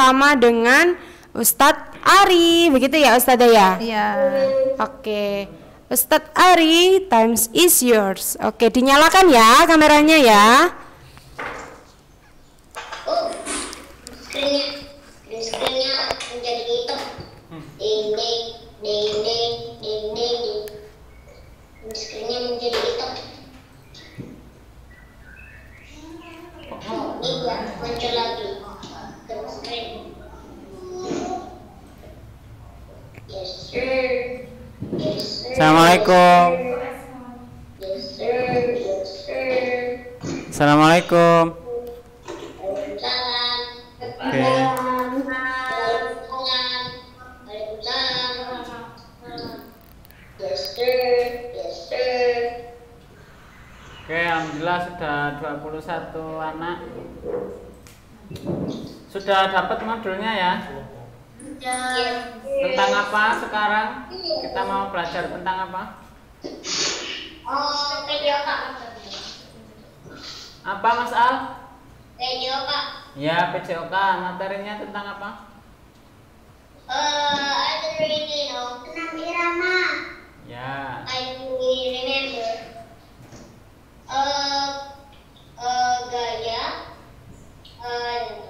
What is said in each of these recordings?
sama dengan Ustadz Ari. Begitu ya Ustadzah ya? Iya. Oke. Ustadz Ari, times is yours. Oke, dinyalakan ya kameranya ya. Oh, screennya, green screennya menjadi hitam. Ding ding, ding ding, ding ding, ding. Green screennya menjadi hitam. Oh, iya, muncul lagi. Assalamualaikum. Assalamualaikum. Oke. Waalaikumsalam. Yes. Oke, alhamdulillah sudah 21 anak. Sudah dapat modulnya ya? Yes. Tentang apa sekarang? Kita mau belajar tentang apa? Oh, video kak. Apa Mas Al? Video kak. Ya, PJOK. Materinya tentang apa? Uh, don't really know. Tenang irama. Ya. I remember. Uh, uh, gaya. Uh,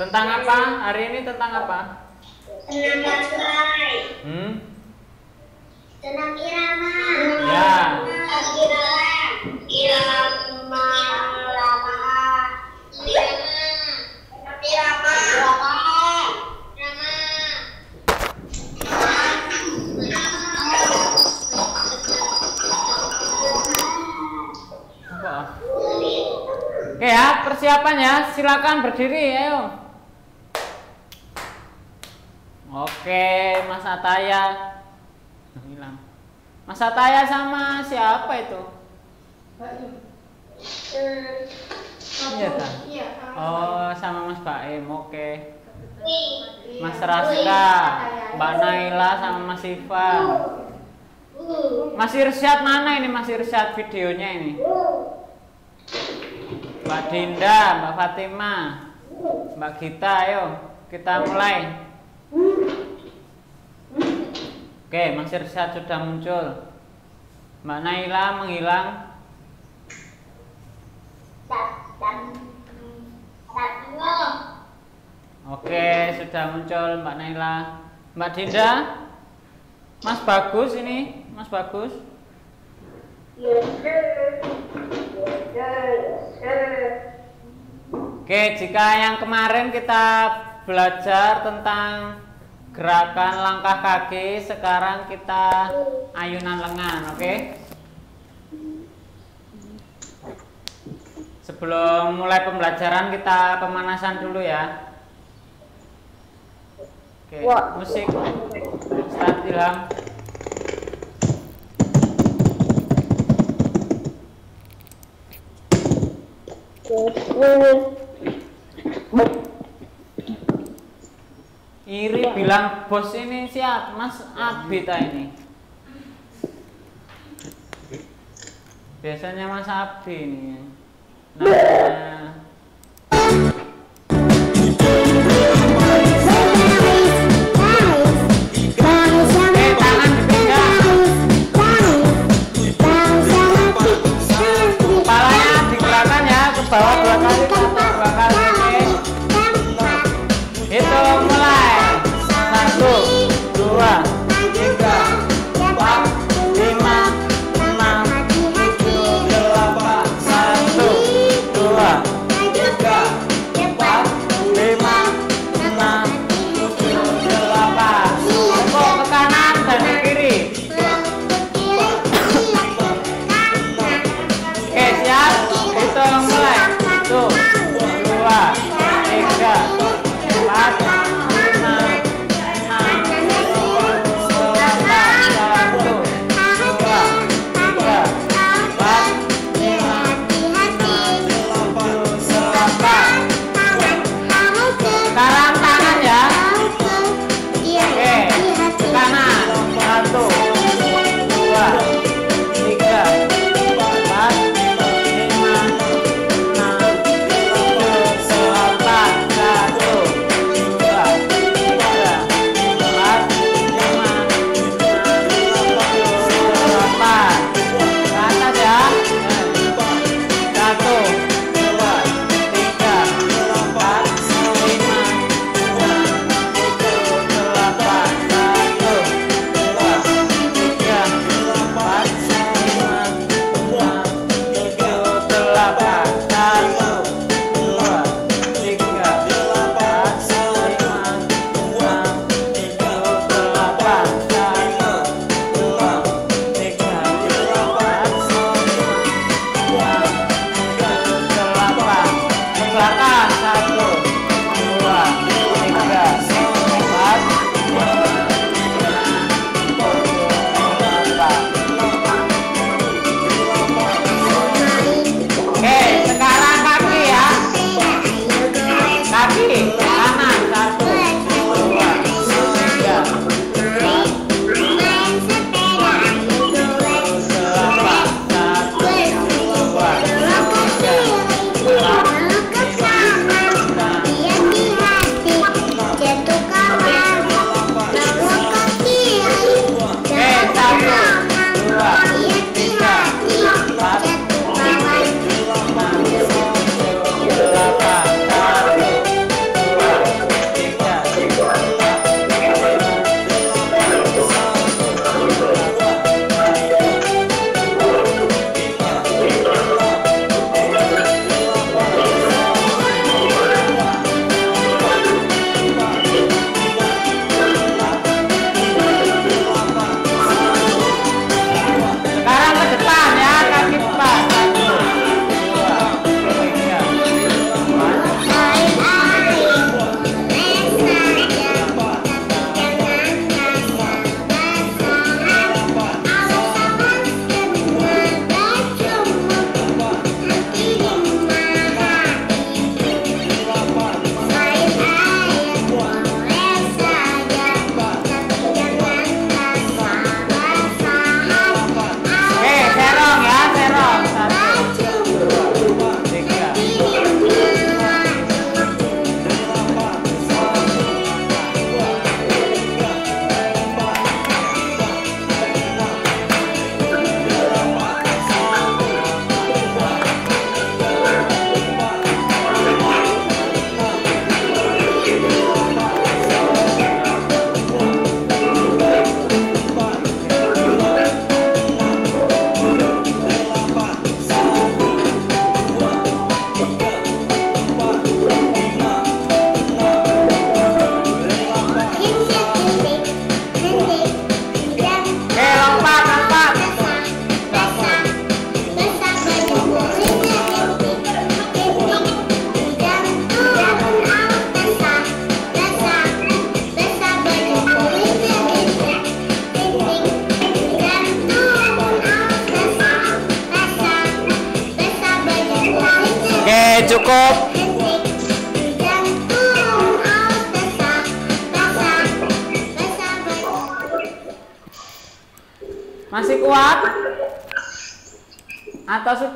Tentang apa? Hari ini tentang apa? Tenang Batrai. Hmm? Tenang irama. Ya. Irama. Irama. Irama. Irama. Irama. Irama. Oke ya, persiapannya silakan berdiri, ayo. Oke, Mas Ataya. Hilang. Mas Ataya sama siapa itu? Iya, Tan? Oh, sama Mas Baim. Oke. Mas Raska, Mbak Naila sama Mas Ivan. Mas Irsyad mana ini Mas Irsyad videonya ini? Mbak Dinda, Mbak Fatima, Mbak Gita, ayo kita mulai. Oke, Mas Irsyad sudah muncul. Mbak Naila menghilang. Oke, sudah muncul Mbak Naila. Mbak Dinda, Mas Bagus ini, Mas Bagus. Oke, jika yang kemarin kita belajar tentang gerakan langkah kaki, sekarang kita ayunan lengan, oke? Sebelum mulai pembelajaran kita pemanasan dulu ya. Oke, musik. Start Ilham. Iri bilang bos ini siap, Mas Abita ini. Biasanya Mas Abi ini. Namanya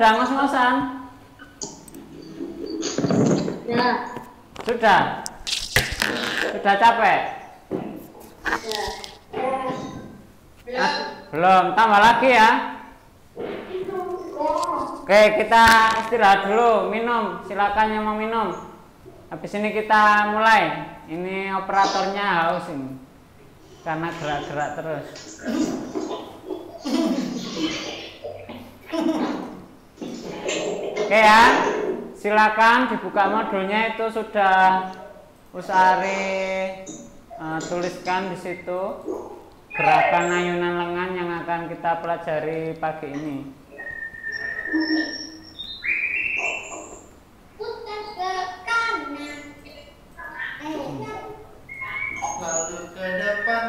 sudah ngos-ngosan? Ya. Sudah? Sudah capek? Ah, belum, tambah lagi ya. Oke, kita istirahat dulu, minum. Silakan yang mau minum. Habis ini kita mulai. Ini operatornya haus ini. Karena gerak-gerak terus. Oke ya. Silakan dibuka modulnya itu sudah Usari uh, tuliskan di situ gerakan ayunan lengan yang akan kita pelajari pagi ini. lalu ke depan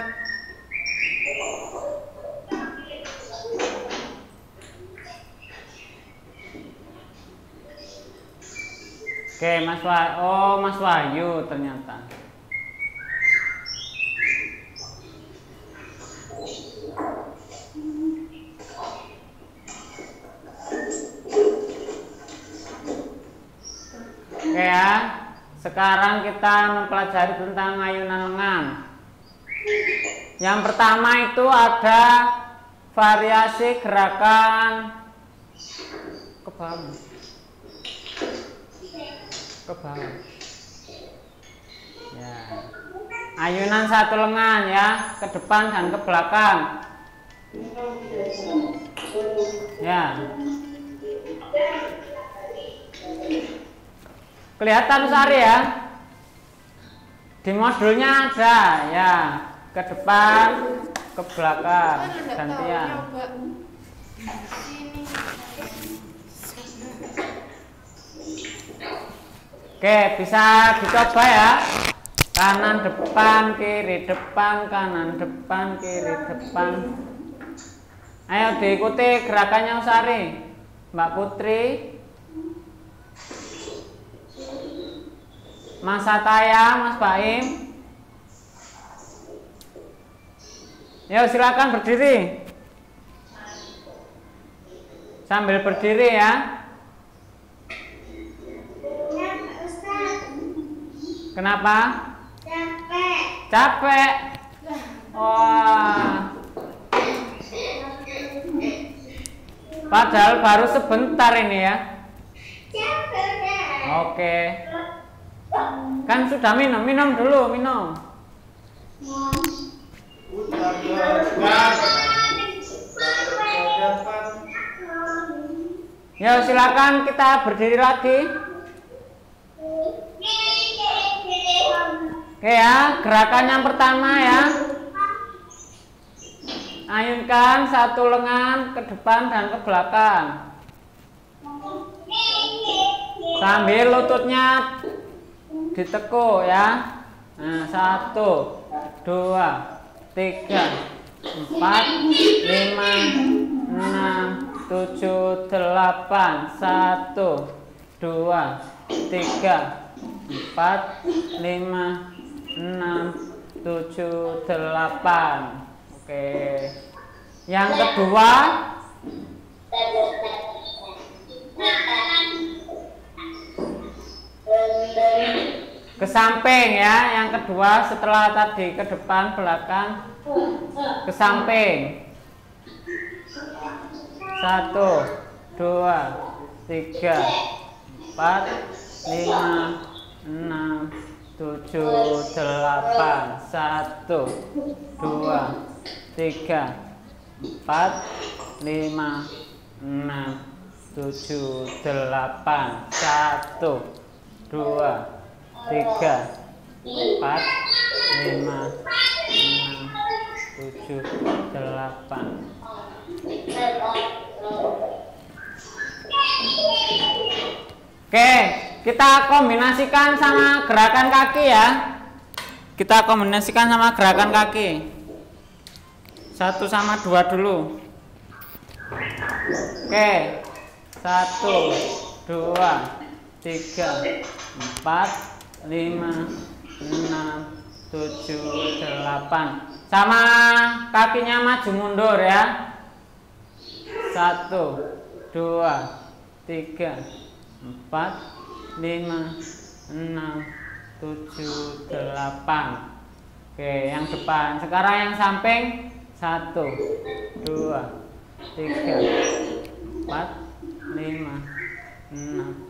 Oke, Mas Wahyu. Oh, Mas Wahyu ternyata. Oke ya. Sekarang kita mempelajari tentang ayunan lengan. Yang pertama itu ada variasi gerakan ke bawah. Ke bawah. Ya. Ayunan satu lengan ya, ke depan dan ke belakang. Ya. Kelihatan Sari ya? Di modulnya ada ya, ke depan, ke belakang, gantian. Oke, bisa dicoba ya. Kanan depan, kiri depan, kanan depan, kiri depan. Ayo diikuti gerakannya Usari. Mbak Putri. Mas Sataya, Mas Baim. Yo silakan berdiri. Sambil berdiri ya. Kenapa? Capek. Wah. Padahal baru sebentar ini ya. Oke. Kan sudah minum, minum dulu, minum. Ya silakan kita berdiri lagi. Oke ya, gerakan yang pertama ya. Ayunkan satu lengan ke depan dan ke belakang. Sambil lututnya ditekuk ya. Nah, satu, dua, tiga, empat, lima, enam, tujuh, delapan, satu, dua, tiga, empat, lima, enam, tujuh, delapan. Oke. Yang kedua, ke samping ya. Yang kedua setelah tadi ke depan, belakang, ke samping. Satu, dua, tiga, empat, lima, enam, tujuh, delapan, satu, dua, tiga, empat, lima, enam, tujuh, delapan, satu, dua, tiga, empat, lima, enam, tujuh, delapan. Oke, kita kombinasikan sama gerakan kaki ya. Kita kombinasikan sama gerakan kaki. Satu sama dua dulu. Oke, satu, dua, tiga empat lima enam tujuh delapan sama kakinya maju mundur ya satu dua tiga empat lima enam tujuh delapan. Oke yang depan. Sekarang yang samping satu dua tiga empat lima enam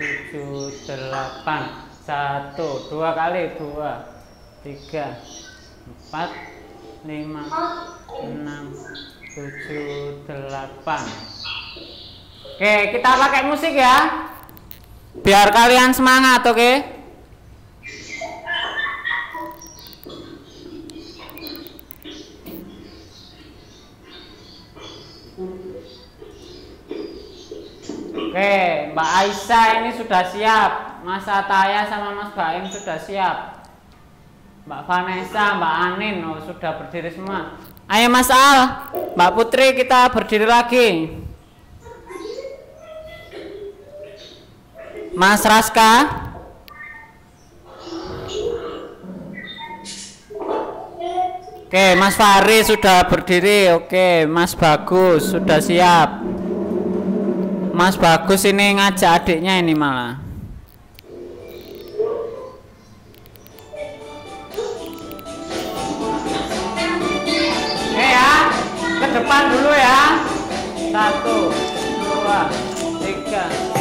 tujuh delapan. Satu dua kali dua tiga empat lima enam tujuh delapan. Oke kita pakai musik ya biar kalian semangat oke Oke, Mbak Aisyah ini sudah siap. Mas Ataya sama Mas Baim sudah siap. Mbak Vanessa, Mbak Anin oh, sudah berdiri semua. Ayo Mas Al, Mbak Putri kita berdiri lagi. Mas Raska. Oke, Mas Fahri sudah berdiri. Oke, Mas Bagus sudah siap. Mas Bagus ini ngajak adiknya ini malah. Ya, ke depan dulu ya. Satu, dua, tiga,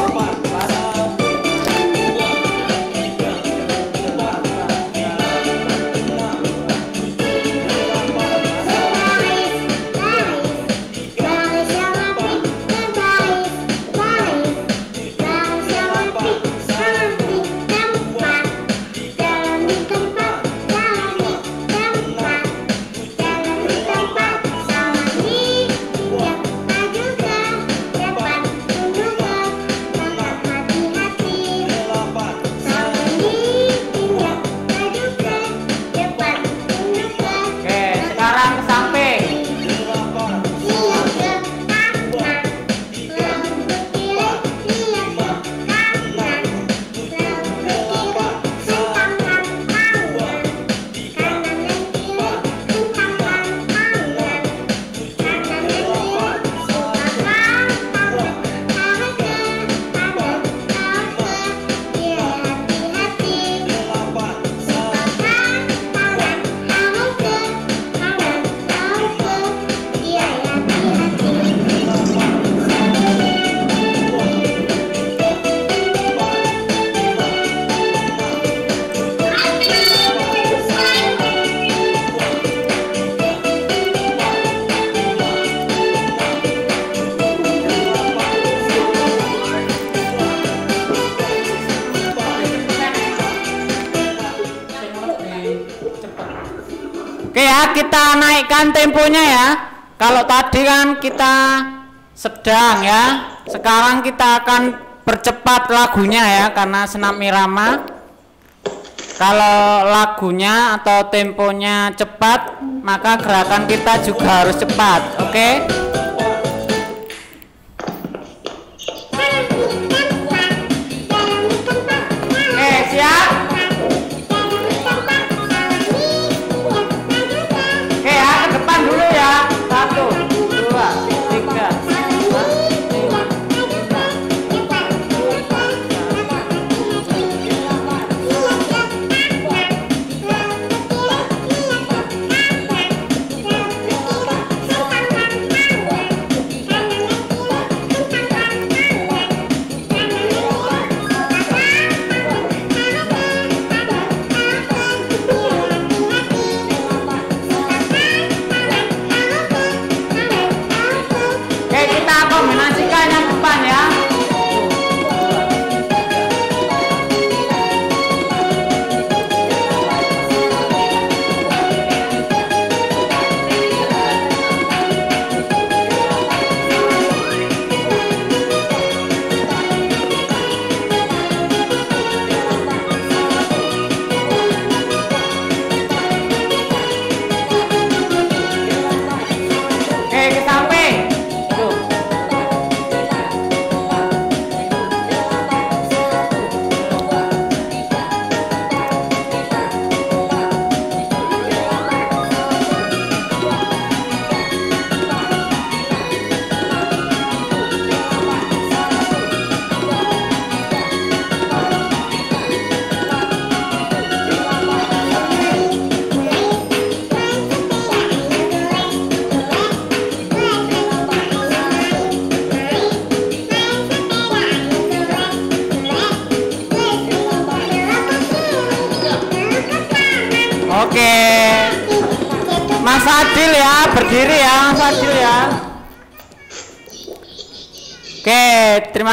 temponya ya. Kalau tadi kan kita sedang ya. Sekarang kita akan percepat lagunya ya karena senam irama. Kalau lagunya atau temponya cepat, maka gerakan kita juga harus cepat. Oke? Oke,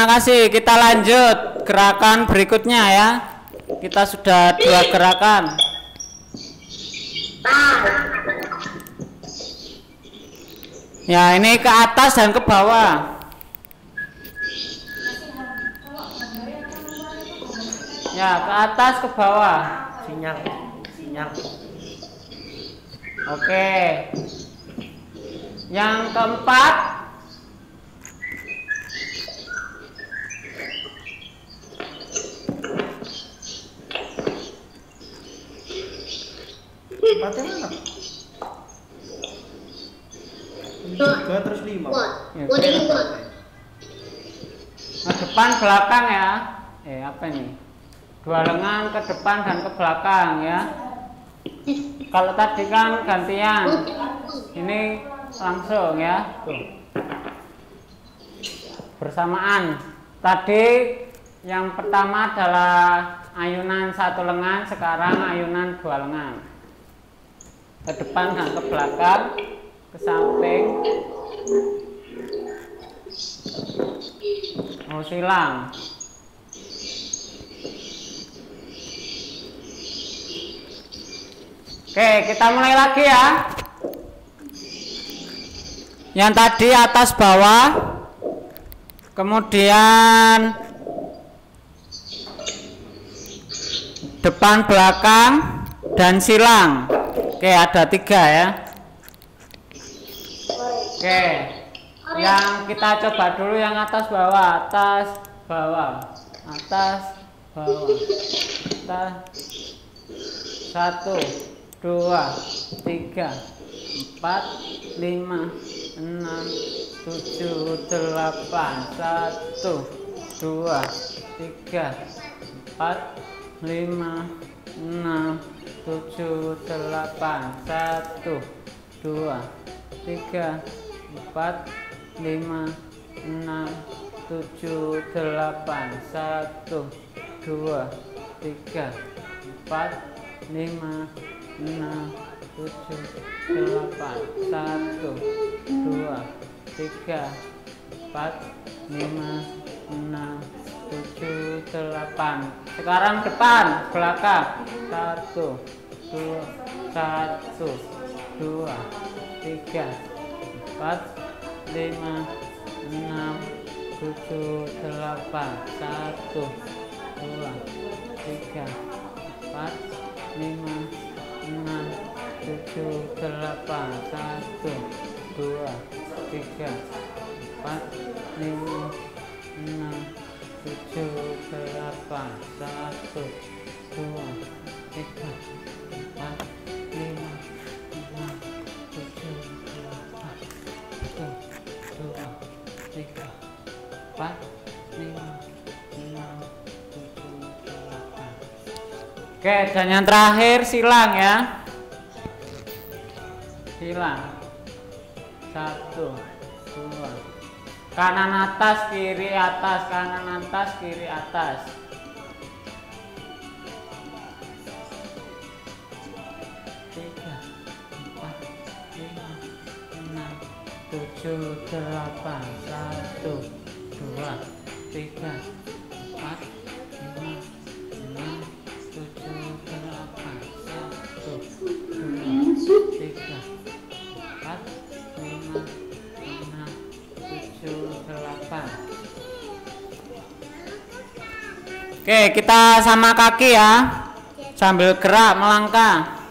kasih. Kita lanjut gerakan berikutnya ya. Kita sudah dua gerakan. Ya, ini ke atas dan ke bawah. Ya, ke atas ke bawah. Sinyal. Sinyal. Oke. Yang keempat, Empatnya mana? Tiga terus lima. Ya, What do you want? ke depan belakang ya. Eh, apa ini? Dua lengan ke depan dan ke belakang ya. Kalau tadi kan gantian. Ini langsung ya. Tuh. Bersamaan. Tadi yang pertama adalah ayunan satu lengan, sekarang ayunan dua lengan. Ke depan dan ke belakang, ke samping. Oh, silang. Oke, kita mulai lagi ya. Yang tadi atas bawah, kemudian depan belakang dan silang. Oke, ada tiga ya. Oke, yang kita coba dulu yang atas bawah, atas bawah, atas bawah, atas. Satu, dua, tiga, empat, lima, enam, tujuh, delapan, satu, dua, tiga, empat, lima, enam, tujuh, delapan, satu, dua, tiga, empat, lima, enam, tujuh, delapan, satu, dua, tiga, empat, lima, enam, tujuh, delapan, satu, dua, tiga, empat, lima, enam, tujuh, delapan. Sekarang depan, belakang, satu, dua, satu, dua, tiga, empat, lima, enam, tujuh, delapan, satu, dua, tiga, empat, lima, enam, tujuh, delapan, satu, dua, tiga, empat, lima, enam, tujuh, delapan, satu, dua, tiga, empat, Oke, dan yang terakhir silang ya. Silang. Satu, dua. Kanan atas, kiri atas, kanan atas, kiri atas. Tiga, empat, lima, enam, tujuh, delapan, satu, dua, tiga, empat, lima, enam, tujuh, delapan, satu, dua, tiga, empat, lima, enam, tujuh, delapan. Oke, kita sama kaki ya, sambil gerak melangkah.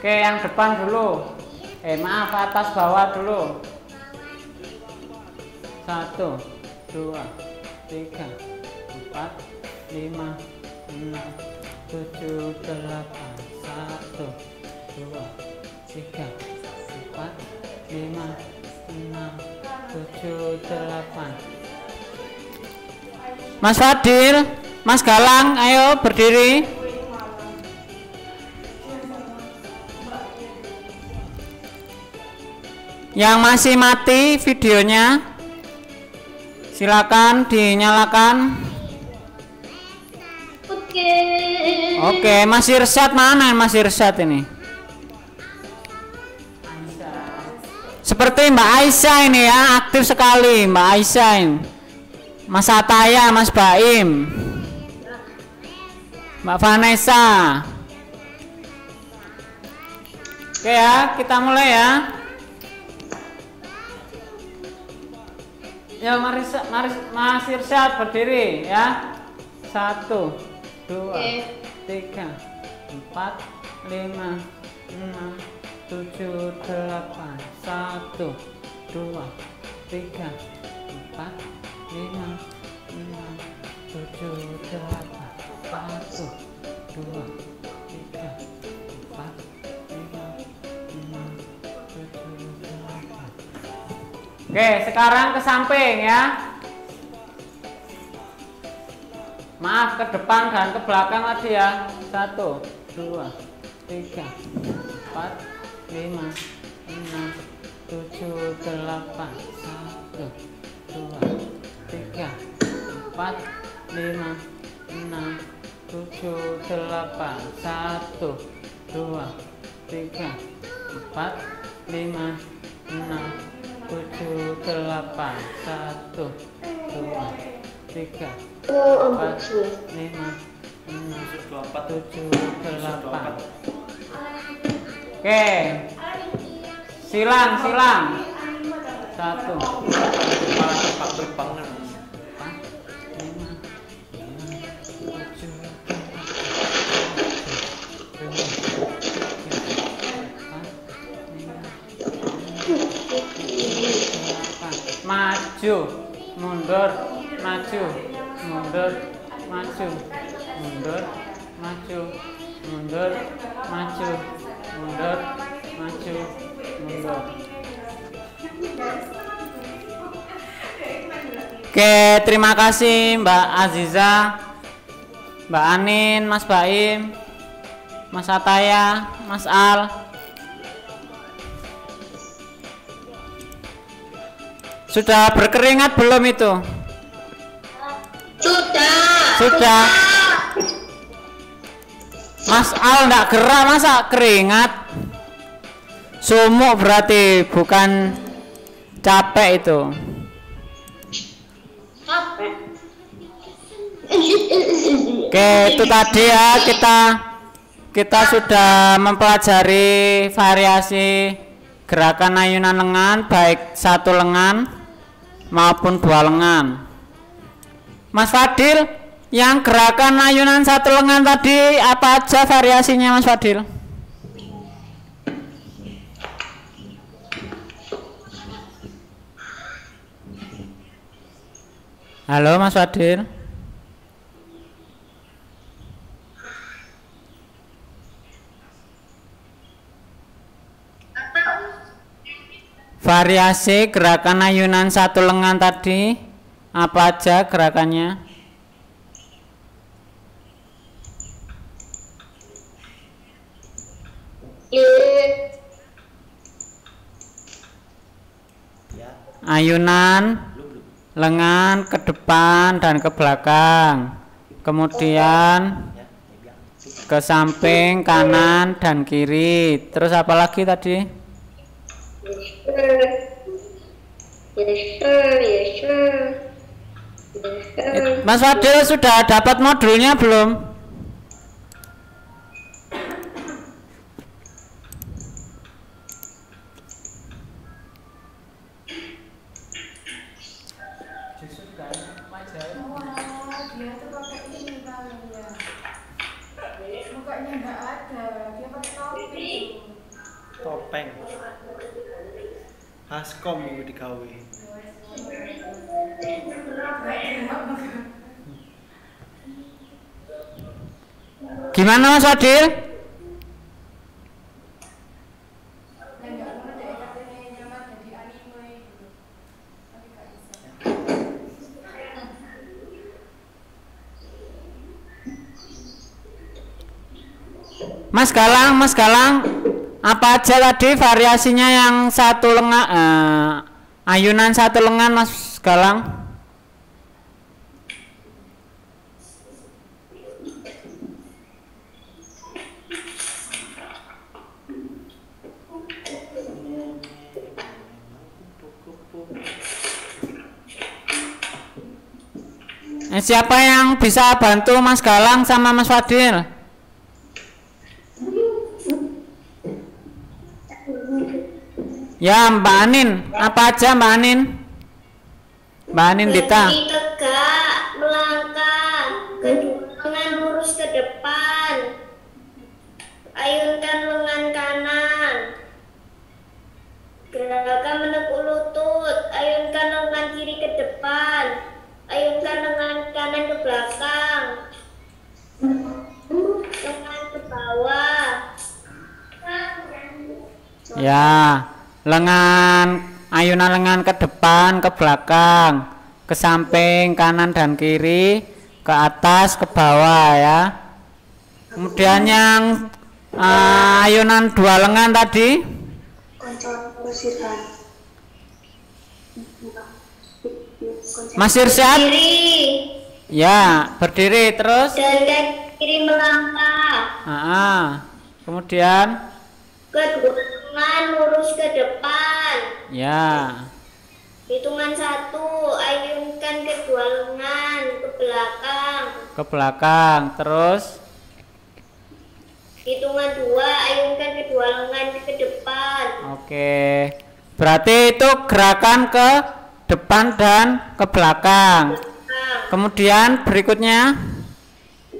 Oke, yang depan dulu. Eh, maaf, atas bawah dulu. Satu, dua, tiga, empat, lima, enam, tujuh, delapan. Satu, dua, tiga, empat, lima, enam, tujuh, delapan. Mas Fadil, Mas Galang, ayo berdiri. Yang masih mati videonya, silakan dinyalakan. Oke. Oke, Mas Irsyad mana Mas Irsyad ini? Seperti Mbak Aisyah ini ya, aktif sekali Mbak Aisyah ini. Mas Ataya, Mas Baim. Mbak Vanessa. Oke ya, kita mulai ya. Ya, Maris, Maris, Mas Irsyad berdiri ya. Satu, dua, tiga, empat, lima, enam, tujuh, delapan, satu, dua, tiga, empat, lima, enam, tujuh, delapan, satu, dua, Oke, sekarang ke samping ya. Maaf, ke depan dan ke belakang tadi ya. Satu, dua, tiga, empat, lima, enam, tujuh, delapan, satu, dua, tiga, empat, lima, enam, tujuh, delapan, satu, dua, tiga, empat, lima, enam, tujuh, delapan, satu, dua, tiga, empat, lima, enam, tujuh, delapan. Oke, silang, silang. Satu, Kepala tepak berbangan. Maju mundur maju mundur maju mundur maju mundur maju mundur maju mundur Oke, terima kasih Mbak Aziza, Mbak Anin, Mas Baim, Mas Ataya, Mas Al. Sudah berkeringat belum itu? Sudah. Sudah. Mas Al enggak gerak masa keringat? Sumuk berarti bukan capek itu. Oke, itu tadi ya kita kita sudah mempelajari variasi gerakan ayunan lengan baik satu lengan maupun dua lengan. Mas Fadil, yang gerakan ayunan satu lengan tadi apa aja variasinya Mas Fadil? Halo Mas Fadil. Variasi gerakan ayunan satu lengan tadi apa aja gerakannya? Ya, Ayunan lengan ke depan dan ke belakang. Kemudian ke samping kanan dan kiri. Terus apa lagi tadi? Mas Fadil sudah dapat modulnya belum? dia tuh pakai ini kali ya mukanya nggak ada dia pakai topi Topeng. Haskom itu digawe. Gimana Mas Fadil? dan nggak mau ada katanya nyamar jadi anime gitu tapi nggak bisa Mas Galang, Mas Galang, apa aja tadi variasinya yang satu lengan, eh, ayunan satu lengan, Mas Galang? Siapa yang bisa bantu Mas Galang sama Mas Fadil? Ya, Mbak Anin. Apa aja Mbak Anin? Mbak Anin Dita. Tegak, melangkah, kedua lengan lurus ke depan. Ayunkan lengan kanan. Gerakan menekuk lutut, ayunkan lengan kiri ke depan. Ayunkan lengan kanan ke belakang. Lengan ke bawah. Ya, lengan ayunan lengan ke depan, ke belakang, ke samping, kanan dan kiri, ke atas, ke bawah ya. Kemudian yang eh, ayunan dua lengan tadi, Mas Irsyad, Kiri ya berdiri terus. dan kiri melangkah. Ah, kemudian, Kedua lurus ke depan. ya, Hitungan satu, ayunkan kedua lengan ke belakang. ke belakang, terus, Hitungan dua, ayunkan kedua lengan ke depan. Oke. Berarti itu gerakan ke depan dan ke belakang. Kemudian berikutnya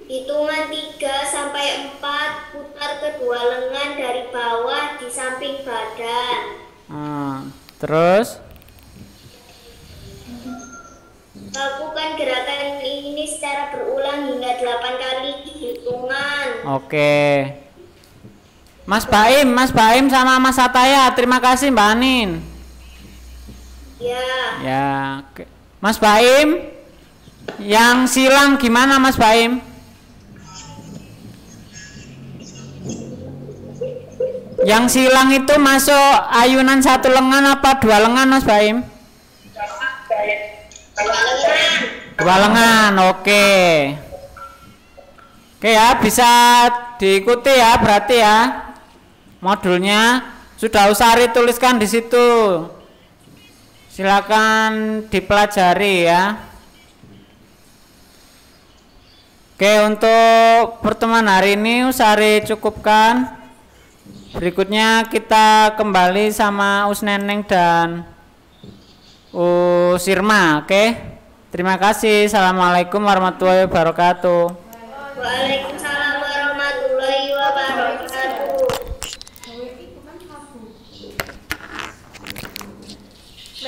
Hitungan tiga sampai empat, putar kedua lengan dari bawah di samping badan. hmm, terus Lakukan gerakan ini secara berulang hingga 8 kali hitungan. oke. Mas Baim, Mas Baim sama Mas Ataya, terima kasih Mbak Anin. Ya, Ya. Mas Baim, yang silang gimana Mas Baim? Yang silang itu masuk ayunan satu lengan apa dua lengan Mas Baim? dua lengan. Dua lengan, oke. Oke ya, bisa diikuti ya berarti ya. Modulnya sudah Usari tuliskan di situ. Silakan dipelajari ya. Oke, untuk pertemuan hari ini Usari cukupkan. Berikutnya kita kembali sama Usneneng dan Usirma, oke? Terima kasih. Assalamualaikum warahmatullahi wabarakatuh. Waalaikumsalam warahmatullahi wabarakatuh.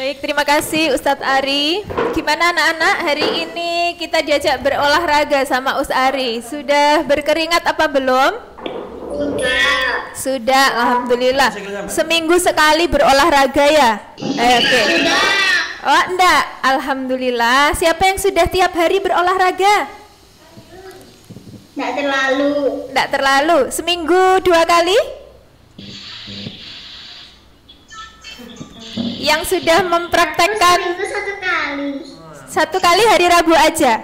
Baik, terima kasih Ustadz Ari. Gimana anak-anak hari ini kita diajak berolahraga sama Ustadz Ari? Sudah berkeringat apa belum? Sudah. Sudah, alhamdulillah. Seminggu sekali berolahraga ya? Eh, Oke. Oh, enggak. Alhamdulillah. Siapa yang sudah tiap hari berolahraga? Tidak terlalu. Enggak terlalu. Seminggu dua kali? Yang sudah mempraktekkan satu kali. satu kali hari Rabu aja.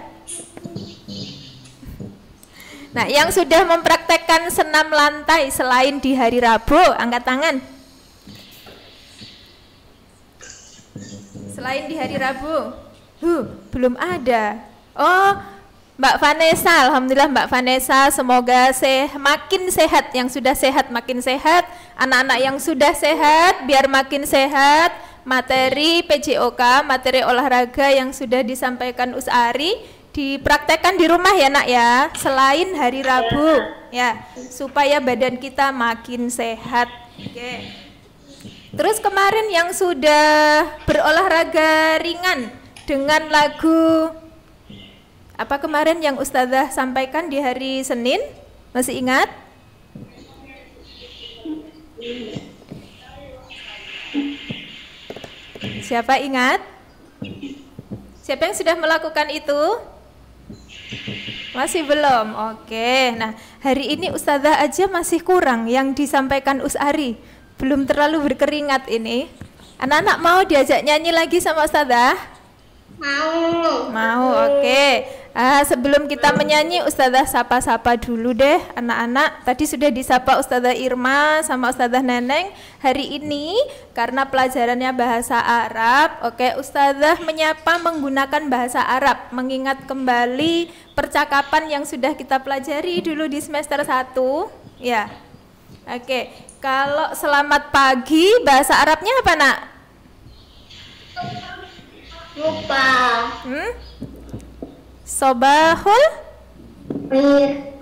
Nah, yang sudah mempraktekkan senam lantai selain di hari Rabu, angkat tangan. Selain di hari Rabu, huh, belum ada. Oh, Mbak Vanessa, alhamdulillah Mbak Vanessa, semoga seh makin sehat. Yang sudah sehat makin sehat, anak-anak yang sudah sehat biar makin sehat. Materi PJOK, materi olahraga yang sudah disampaikan Usari dipraktekkan di rumah ya nak ya, selain hari Rabu ya, supaya badan kita makin sehat. Oke. Terus kemarin yang sudah berolahraga ringan dengan lagu apa kemarin yang Ustazah sampaikan di hari Senin? Masih ingat? Siapa ingat? Siapa yang sudah melakukan itu? Masih belum. Oke. Nah, hari ini Ustazah aja masih kurang yang disampaikan Usari. Belum terlalu berkeringat ini. Anak-anak mau diajak nyanyi lagi sama Ustazah? Mau. Mau, oke. Ah, sebelum kita menyanyi, Ustazah sapa-sapa dulu deh anak-anak. Tadi sudah disapa Ustazah Irma sama Ustazah Neneng. Hari ini karena pelajarannya bahasa Arab, oke Ustazah menyapa menggunakan bahasa Arab, mengingat kembali percakapan yang sudah kita pelajari dulu di semester 1. Ya. Oke, kalau selamat pagi bahasa Arabnya apa, Nak? Lupa. Hmm? Sobahul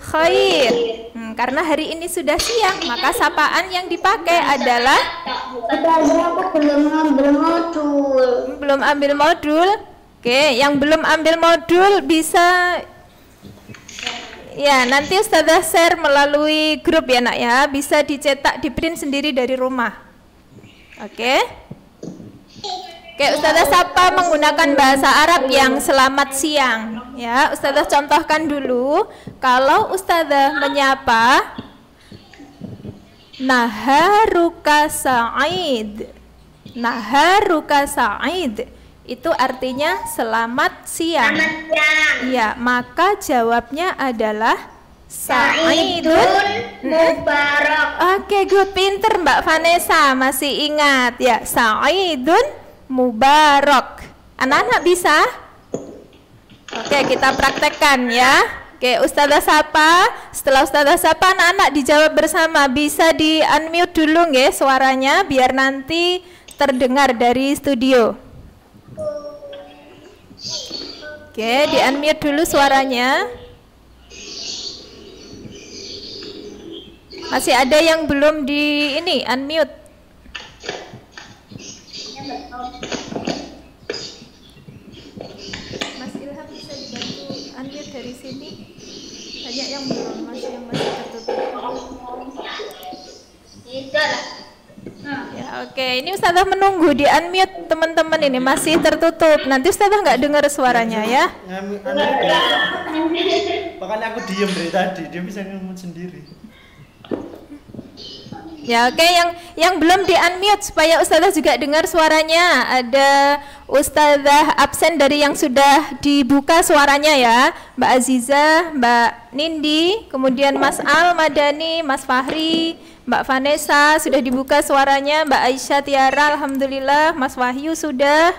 khair. Hmm, karena hari ini sudah siang, maka sapaan yang dipakai adalah aku belum ngambil modul. belum ambil modul. Oke, yang belum ambil modul bisa Ya, nanti Ustazah share melalui grup ya, Nak ya. Bisa dicetak, di print sendiri dari rumah. Oke? Oke, Ustazah sapa menggunakan bahasa Arab yang selamat siang. Ya, Ustazah contohkan dulu. Kalau Ustazah menyapa Naharuka Sa'id. Naharuka Sa'id. Itu artinya selamat siang. Selamat siang. Iya, maka jawabnya adalah Saidun. Mubarak. Oke, good pinter Mbak Vanessa, masih ingat ya. Sa'idun Mubarak. Anak-anak bisa? Oke, kita praktekkan ya. Oke, Ustazah Sapa. Setelah Ustazah Sapa, anak-anak dijawab bersama. Bisa di unmute dulu nggih suaranya biar nanti terdengar dari studio. Oke, di unmute dulu suaranya. Masih ada yang belum di ini unmute. Mas Ilham bisa dibantu unmute dari sini. Banyak yang belum, masih yang masih tertutup. Tidak lah. Ya, oke. Ini Ustazah menunggu di unmute teman-teman ini masih tertutup. Nanti Ustazah nggak dengar suaranya ya. Makanya aku diem dari tadi, dia bisa ngomong sendiri. Ya, oke yang yang belum di unmute supaya Ustazah juga dengar suaranya. Ada Ustazah absen dari yang sudah dibuka suaranya ya. Mbak Aziza, Mbak Nindi, kemudian Mas Al Madani, Mas Fahri, Mbak Vanessa sudah dibuka suaranya, Mbak Aisyah Tiara alhamdulillah, Mas Wahyu sudah.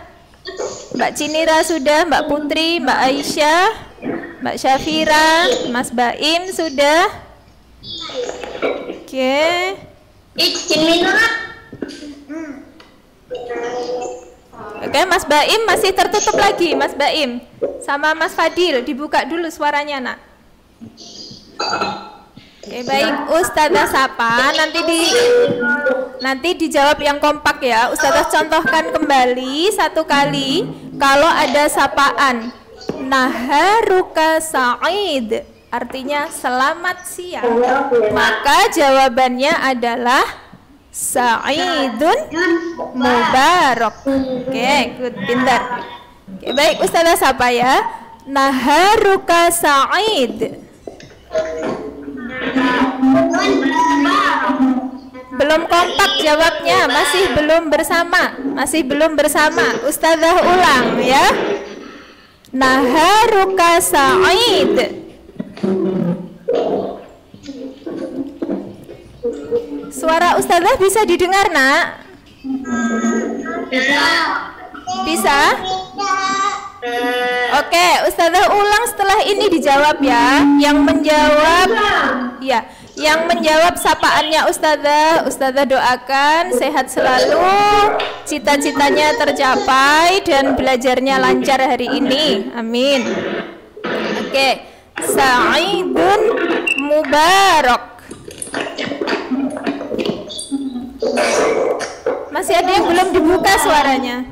Mbak Cinira sudah, Mbak Putri, Mbak Aisyah, Mbak Syafira, Mas Baim sudah. Oke. Izin Oke, Mas Baim masih tertutup lagi, Mas Baim. Sama Mas Fadil, dibuka dulu suaranya, Nak. Oke, baik. Ustazah Sapa, nanti di nanti dijawab yang kompak ya. Ustazah contohkan kembali satu kali kalau ada sapaan. Naharuka Sa'id artinya selamat siang. Maka jawabannya adalah Sa'idun Mubarak. Oke, good, pintar. Oke, baik Ustazah sapa ya. Naharuka Sa'id. Belum kompak jawabnya, masih belum bersama, masih belum bersama. Ustazah ulang ya. Naharuka Sa'id. Suara Ustazah bisa didengar, Nak? Bisa? Oke, Ustazah ulang setelah ini dijawab ya. Yang menjawab ya, yang menjawab sapaannya Ustazah, Ustazah doakan sehat selalu, cita-citanya tercapai dan belajarnya lancar hari ini. Amin. Oke. Sa'idun Mubarak. Masih ada yang belum dibuka suaranya.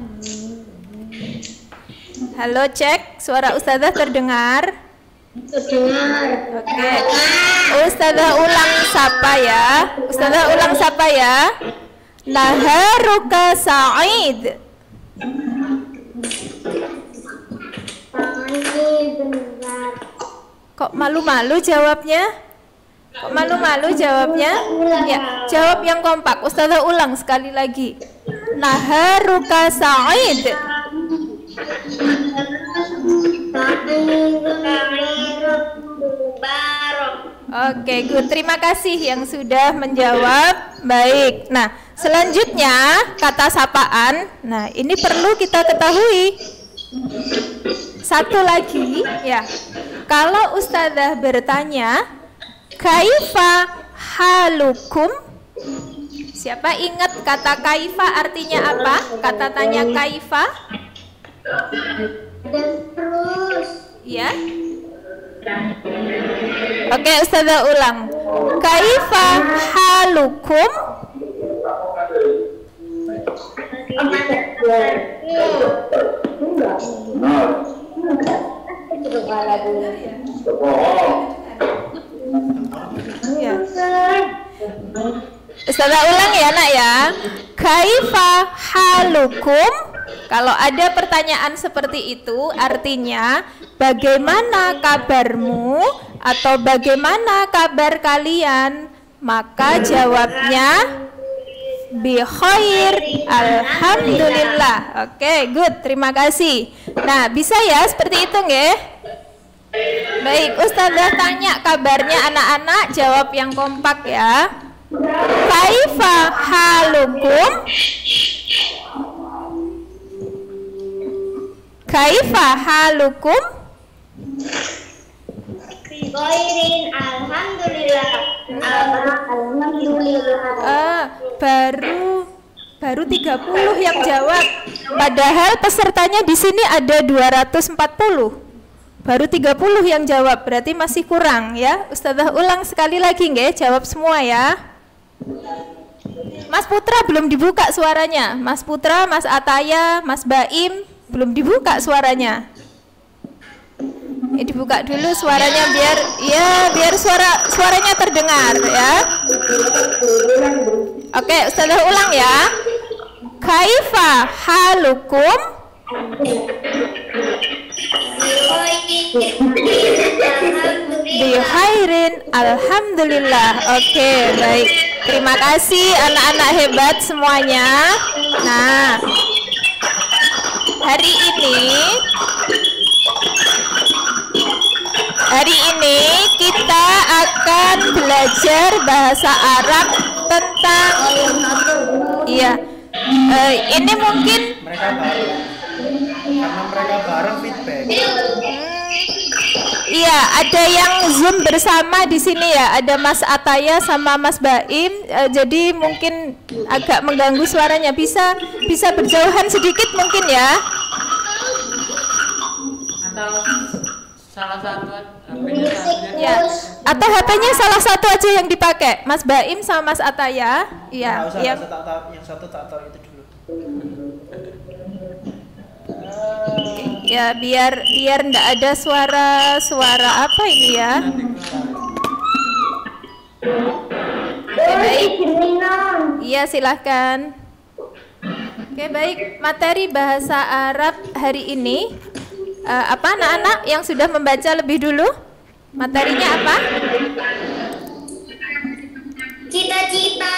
Halo, cek. Suara Ustazah terdengar? Terdengar. Oke. Ustazah ulang sapa ya. Ustazah ulang sapa ya. Naharuka Sa'id. Benar. Kok malu-malu jawabnya? Kok malu-malu jawabnya? Ya, jawab yang kompak. Ustazah ulang sekali lagi. Naharuka Sa'id. Oke, good. Terima kasih yang sudah menjawab. Baik. Nah, selanjutnya kata sapaan. Nah, ini perlu kita ketahui. Satu lagi, ya. Kalau ustazah bertanya, kaifa halukum? Siapa ingat kata kaifa artinya apa? Kata tanya kaifa? Dan terus. Ya. Oke, Ustazah ulang. Kaifa halukum? Ya. Ustazah ulang ya, Nak ya. Kaifa halukum? Kalau ada pertanyaan seperti itu, artinya bagaimana kabarmu atau bagaimana kabar kalian? Maka jawabnya bi alhamdulillah. Oke, good. Terima kasih. Nah, bisa ya seperti itu nggih? Baik, Ustazah tanya kabarnya anak-anak, jawab yang kompak ya. Kaifa halukum? Kaifa halukum? Alhamdulillah. Alhamdulillah. Ah, baru baru 30 yang jawab. Padahal pesertanya di sini ada 240. Baru 30 yang jawab, berarti masih kurang ya. Ustazah ulang sekali lagi nggih, jawab semua ya. Mas Putra belum dibuka suaranya. Mas Putra, Mas Ataya, Mas Baim belum dibuka suaranya. Ini dibuka dulu suaranya biar ya biar suara suaranya terdengar ya. Oke, Ustazah ulang ya. Kaifa halukum? Bi khairin alhamdulillah. Oke, baik. Terima kasih anak-anak hebat semuanya. Nah, hari ini hari ini kita akan belajar bahasa Arab tentang iya Eh, ini mungkin Mereka bareng. Karena mereka bareng feedback. Iya, ada yang Zoom bersama di sini ya. Ada Mas Ataya sama Mas Baim. Eh, jadi mungkin agak mengganggu suaranya. Bisa bisa berjauhan sedikit mungkin ya. Atau salah satu Ya. Atau HP-nya salah satu aja yang dipakai. Mas Baim sama Mas Ataya. Iya, yang tak tahu, yang satu tak tahu itu dulu. ya biar biar ndak ada suara suara apa ini ya. Oke, baik. Iya, silahkan. Oke, baik. Materi bahasa Arab hari ini eh, apa anak-anak yang sudah membaca lebih dulu? Materinya apa? Cita-cita.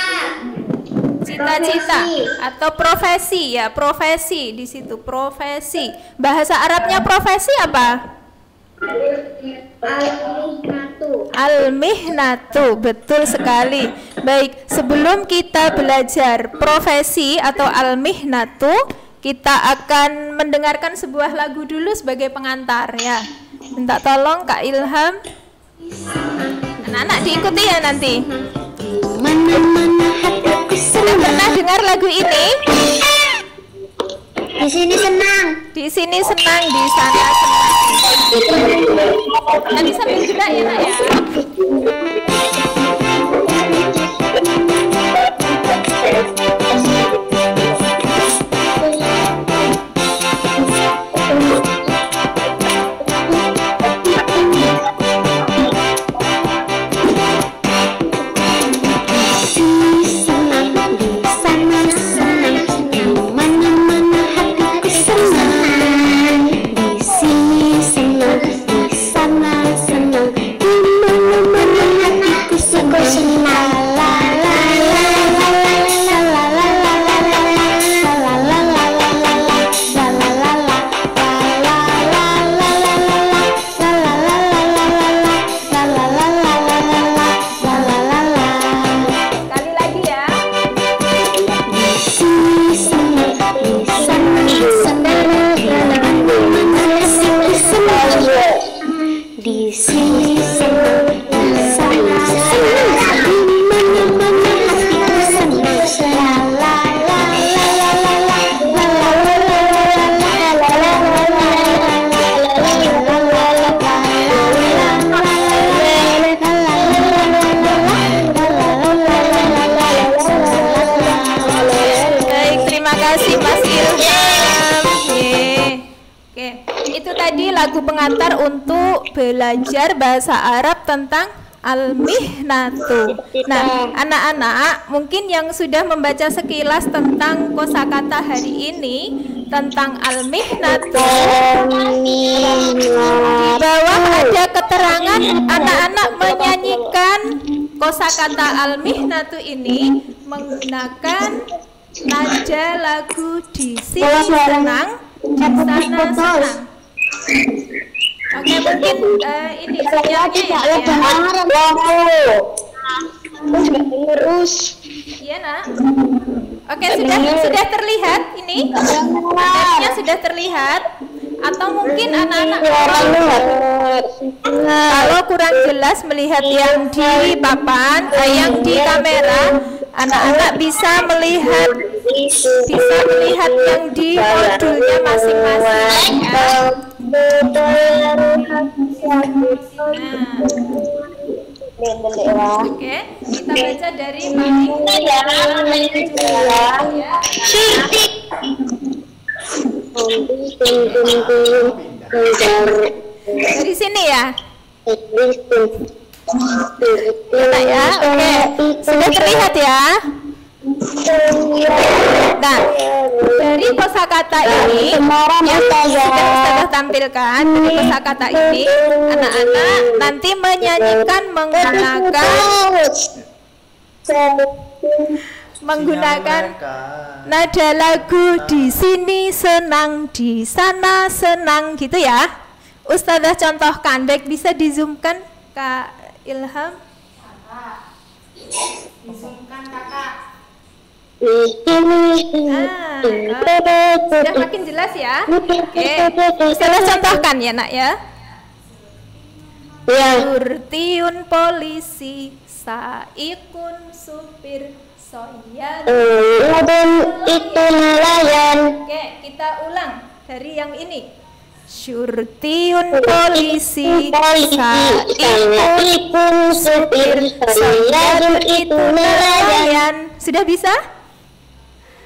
Cita-cita atau profesi ya, profesi di situ, profesi. Bahasa Arabnya profesi apa? Al-mihnatu. Al-mihnatu, betul sekali. Baik, sebelum kita belajar profesi atau al-mihnatu, kita akan mendengarkan sebuah lagu dulu sebagai pengantar ya. Minta tolong Kak Ilham. Anak-anak diikuti ya nanti. Sudah pernah dengar lagu ini? Di sini senang. Di sini senang, di sana senang. Nanti sambil juga ya nak ya. Anak-anak mungkin yang sudah membaca sekilas tentang kosakata hari ini tentang al-mihnatu di bawah ada keterangan anak-anak menyanyikan kosakata al-mihnatu ini menggunakan nada lagu di sini senang di sana senang. Oke mungkin eh, ini sinyalnya ya, ya. Terus Iya nak. Oke sudah sudah terlihat ini Matanya sudah terlihat atau mungkin anak-anak kalau kurang jelas melihat yang di papan, eh, yang di kamera, anak-anak bisa melihat bisa melihat yang di modulnya masing-masing. ya. Nah, Oke, kita baca dari ya. Dari sini ya. Kita ya. Oke, sudah terlihat ya. Nah, dari kosakata ini yang sudah Ustazah tampilkan dari kosakata ini, anak-anak nanti menyanyikan menggunakan menggunakan nada lagu di sini senang di sana senang gitu ya. Ustazah contohkan baik bisa dizoomkan Kak Ilham Ah, sudah makin jelas ya. Oke. Ustazah contohkan ya nak ya. Surtiun polisi Saikun supir Soyad itu nelayan. Oke, kita ulang dari yang ini. Syurtiun polisi, saikun supir, soyadun itu nelayan. Sudah bisa?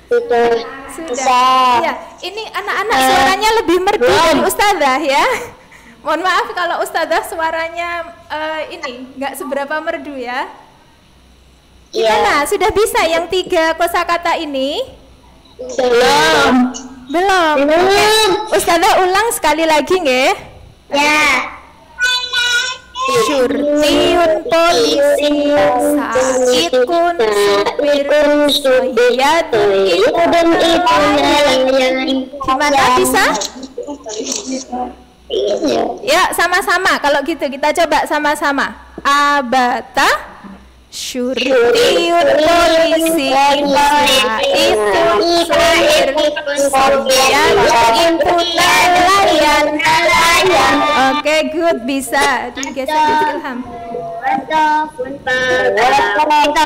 Sudah. Ya, ini anak-anak suaranya lebih merdu dari Ustazah ya. Mohon maaf kalau Ustazah suaranya eh, ini nggak seberapa merdu ya. Gimana? Sudah bisa yang tiga kosakata ini? belum Belum. Oke. Ustazah ulang sekali lagi nggih. ya Syurtiun polisi, soyadun itu dan itu Gimana bisa? Ya, sama-sama. Kalau gitu kita coba sama-sama. Abata Syurtiun polisi Saikun supir Soyadun itu nelayan Oke, good. Bisa. Digeser di Ilham. Walaupun pada.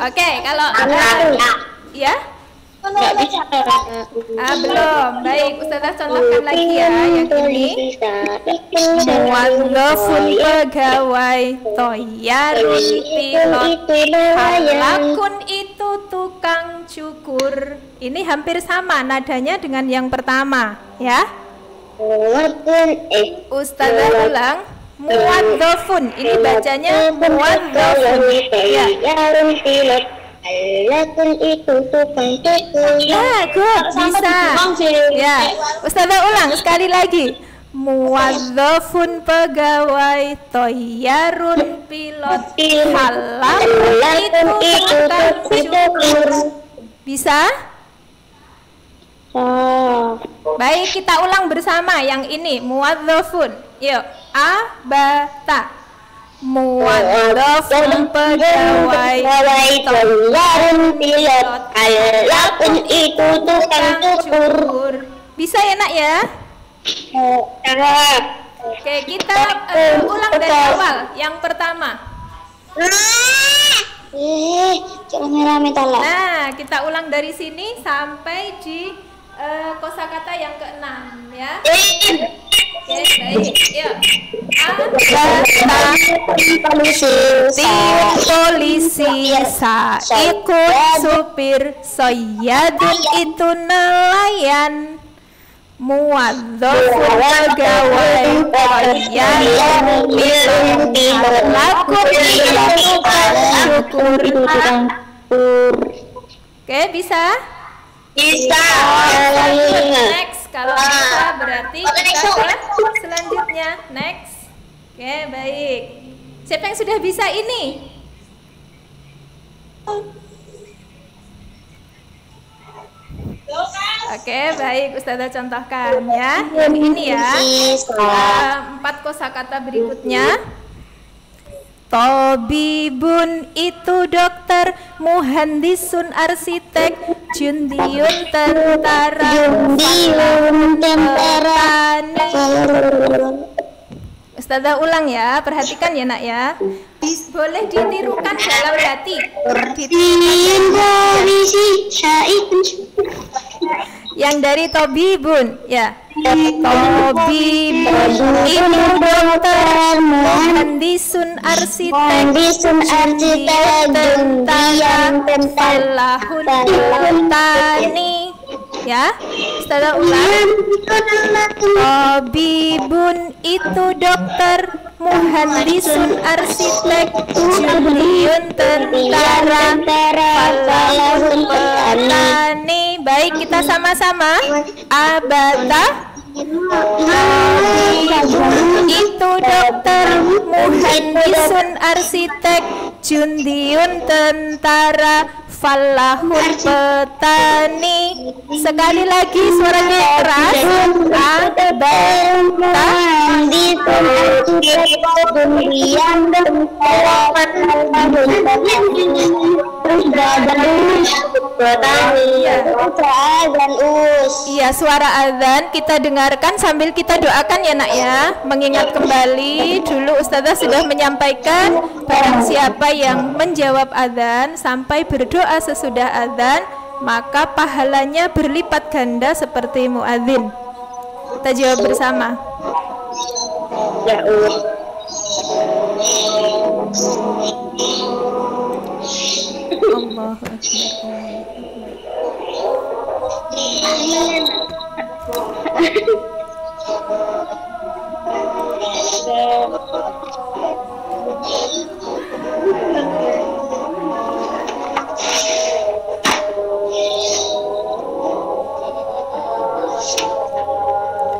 Oke, kalau ya? Ah, belum. Baik, Ustazah contohkan lagi ya yang ini. Muwadzafun pegawai. Toyarun pilot halakun itu tukang cukur. Ini hampir sama nadanya dengan yang pertama ya? Ustazah ulang muwadzafun ini bacanya muwadzafun ya. Alakun itu tukang cukur. ya good. Bisa. Ya. Ustazah ulang sekali lagi. Muwadzafun pegawai toyarun pilot halakun itu tukang cukur bisa? Oh. Baik, kita ulang bersama yang ini. Muwadzafun. Yuk, a ba ta. Muwadzafun pegawai toyarun pilot. Alakun itu tukang cukur. Bisa ya, Nak ya? Oke, kita eh, ulang dari awal. Yang pertama. Tala. Nah, kita ulang dari sini sampai di eh, kosakata yang keenam ya. Baik. Yuk. polisi polisi sa ikut supir soyadun itu nelayan muadzafun pegawai koyan itu laku syukur Oke bisa bisa. Next kalau bisa berarti kita ke selanjutnya. Next. Oke baik. Siapa yang sudah bisa ini? Oke, baik. Ustazah contohkan ya. Ini ya. Empat kosakata berikutnya. Tobibun itu dokter, muhandisun arsitek, jundiun tentara, Jundiun tentara. Ustazah ulang ya, perhatikan ya nak ya. Boleh ditirukan dalam hati. Din polisi Said Yang dari Tobibun ya. Tobibun itu dokter, muhandisun arsitek, Mandisun arsitek tentara, falahun petani. Ya, Ustazah ulang. Tabibun itu dokter, muhandisun arsitek, jundiun tentara, falahun petani. Baik, kita sama-sama. Abata itu dokter, muhandisun arsitek, jundiun tentara, falahun petani. Sekali lagi suaranya keras. Iya, suara azan kita dengarkan sambil kita doakan ya nak ya. Mengingat kembali dulu Ustazah sudah menyampaikan barang siapa yang menjawab azan sampai berdoa sesudah azan maka pahalanya berlipat ganda seperti muadzin. Kita jawab bersama. Ya us Allahu Akbar.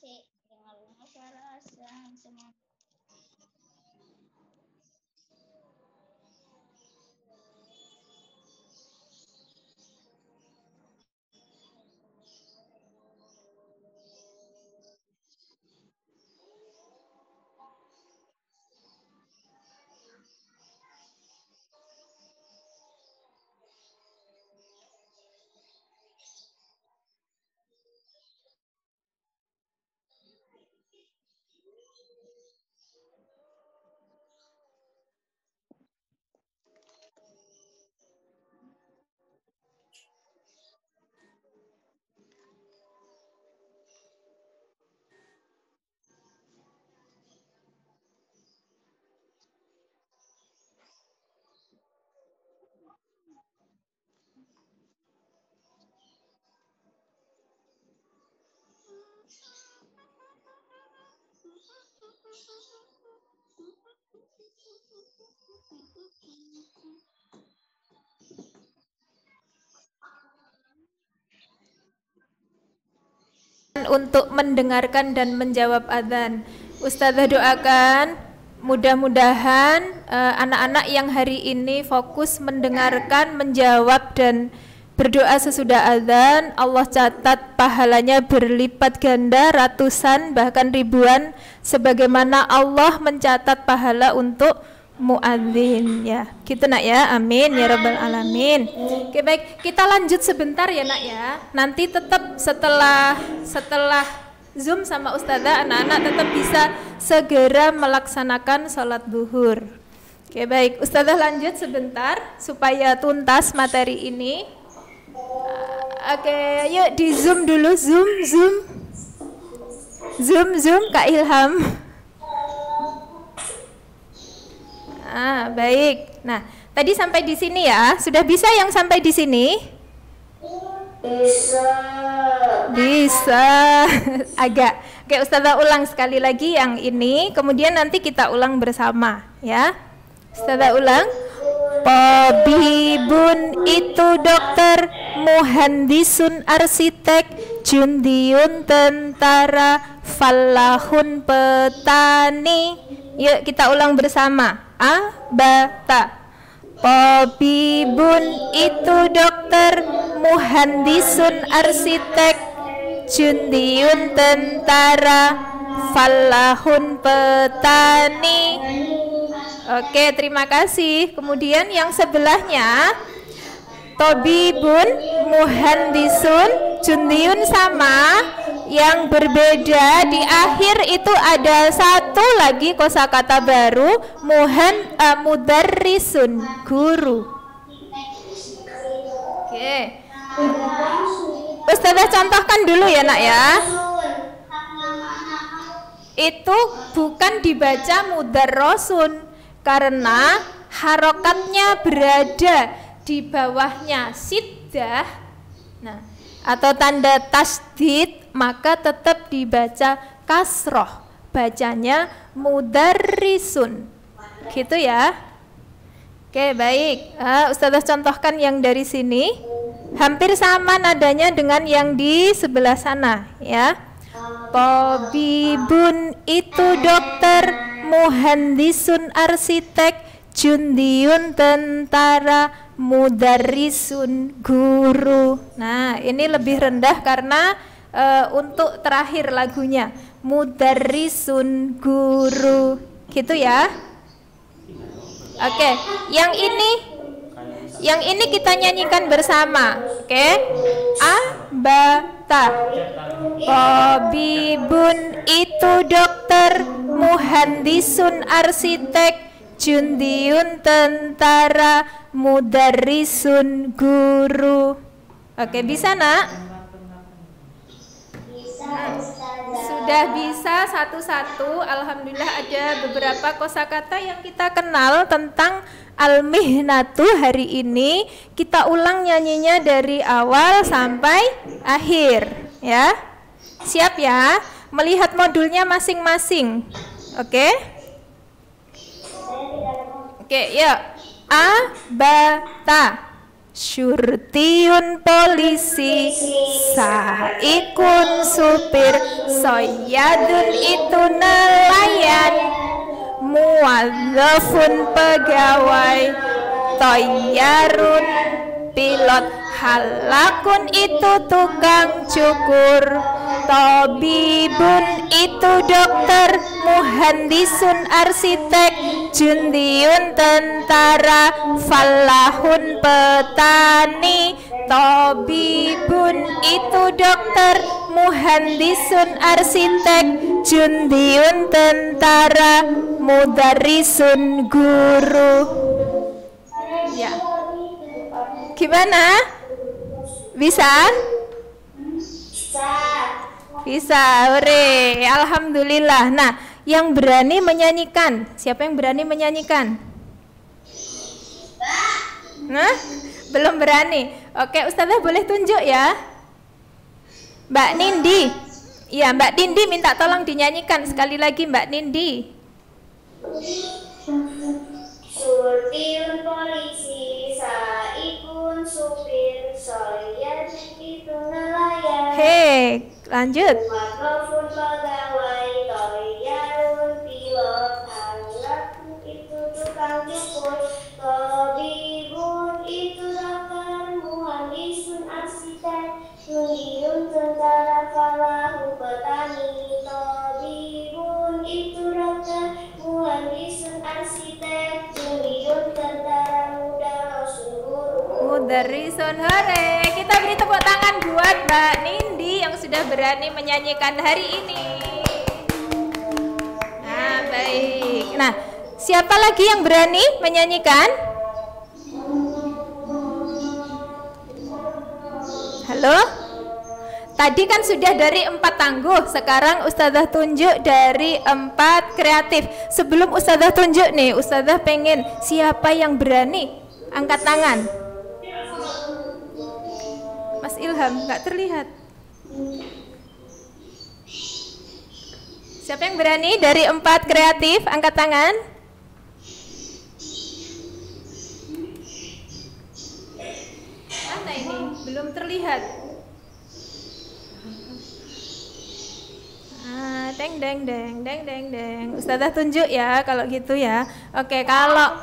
kasih. Terima kasih. Terima semua. Untuk mendengarkan dan menjawab adzan. Ustazah doakan mudah-mudahan eh, anak-anak uh, yang hari ini fokus mendengarkan, menjawab dan berdoa sesudah adzan Allah catat pahalanya berlipat ganda ratusan bahkan ribuan sebagaimana Allah mencatat pahala untuk muadzin. Ya gitu nak ya. Amin ya rabbal alamin. Oke baik. Kita lanjut sebentar ya nak ya. Nanti tetap setelah setelah zoom sama ustazah anak-anak tetap bisa segera melaksanakan sholat duhur. Oke baik. Ustazah lanjut sebentar supaya tuntas materi ini. Oke yuk di zoom dulu. Zoom zoom. Zoom zoom kak Ilham Ah, baik. Nah, tadi sampai di sini ya. Sudah bisa yang sampai di sini? Bisa. Bisa. Agak. Oke, Ustazah ulang sekali lagi yang ini, kemudian nanti kita ulang bersama, ya. Ustazah ulang. Pobibun itu dokter, muhandisun arsitek, jundiun tentara, falahun petani. Yuk kita ulang bersama abata. Pobibun itu dokter Muhandisun arsitek Jundiun tentara Falahun petani. Oke terima kasih. Kemudian yang sebelahnya Tobibun Muhandisun Jundiun sama yang berbeda di akhir itu ada satu lagi kosakata baru muhan uh, mudarrisun guru oke okay. Ustazah contohkan dulu ya nak ya itu bukan dibaca mudarrosun karena harokatnya berada di bawahnya sidah nah atau tanda tasdid maka tetap dibaca kasroh. Bacanya mudarrisun. Gitu ya. Oke baik. Uh, Ustazah contohkan yang dari sini. Hampir sama nadanya dengan yang di sebelah sana ya. Pobibun itu dokter muhandisun arsitek jundiun tentara mudarrisun guru. Nah ini lebih rendah karena uh, untuk terakhir lagunya. Mudarrisun guru. Gitu ya? Oke okay. yang ini yang ini kita nyanyikan bersama. Oke? Okay? abata Pobibun itu dokter. Muhandisun arsitek jundiun tentara mudarrisun guru oke bisa nak sudah bisa satu-satu. Alhamdulillah ada beberapa kosakata yang kita kenal tentang al-mihnatu hari ini. Kita ulang nyanyinya dari awal sampai akhir, ya. Siap ya? Melihat modulnya masing-masing. Oke? Okay? Oke, yuk. A, ba, ta. Syurtiun polisi Saikun supir Soyadun itu nelayan Muadzafun pegawai Toyarun pilot Halakun itu tukang cukur. Tobibun itu dokter Muhandisun arsitek. Jundiun tentara Falahun petani. Tobibun itu dokter Muhandisun arsitek. Jundiun tentara Mudarisun guru. Ya. Gimana? Bisa? Bisa bisa, ore. Alhamdulillah. Nah, yang berani menyanyikan, siapa yang berani menyanyikan? Nah, belum berani. Oke, Ustazah boleh tunjuk ya? Mbak Nindi. Iya, Mbak Nindi minta tolong dinyanyikan sekali lagi Mbak Nindi. Supir polisi, saipun supir, solian itu nelayan. Hei, lanjut. Maklofun pegawai, toyarun pilot, anakku itu tukang cukur, tabibun itu dokter, muhandisun arsitek, Yundiun tentara falahu petani, tabibun itu dokter, muhandisun arsitek, Yundiun tentara muda, rasul. Mudarrisun hore. Kita beri tepuk tangan buat Mbak Nindi yang sudah berani menyanyikan hari ini. Nah, baik. Nah, siapa lagi yang berani menyanyikan? Halo? Tadi kan sudah dari empat tangguh, sekarang Ustazah tunjuk dari empat kreatif. Sebelum Ustazah tunjuk nih, Ustazah pengen siapa yang berani angkat tangan. Mas Ilham, nggak terlihat. Siapa yang berani dari empat kreatif angkat tangan? Mana ini? Belum terlihat. Ah, deng deng deng deng deng deng. Ustazah tunjuk ya kalau gitu ya. Oke, kalau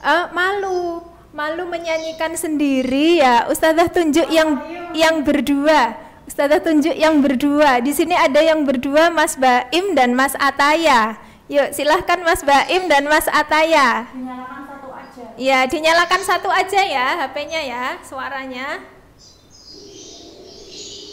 eh, malu malu menyanyikan sendiri ya. Ustazah tunjuk yang yang berdua. Ustazah tunjuk yang berdua. Di sini ada yang berdua Mas Baim dan Mas Ataya. Yuk, silahkan Mas Baim dan Mas Ataya. Dinyalakan satu aja. Ya, dinyalakan satu aja ya HP-nya ya, suaranya.